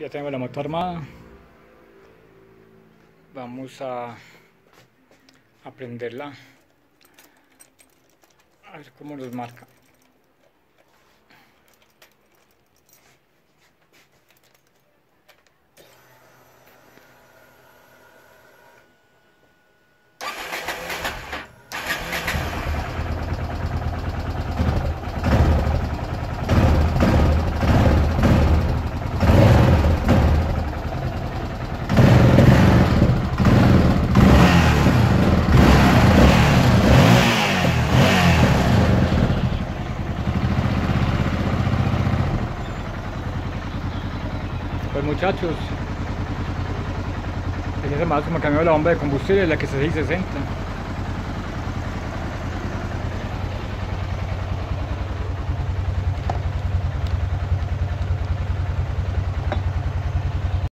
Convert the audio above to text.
Ya tengo la moto armada. Vamos a, a prenderla. A ver cómo nos marca. Pues muchachos, ese más me cambió la bomba de combustible, la que 660.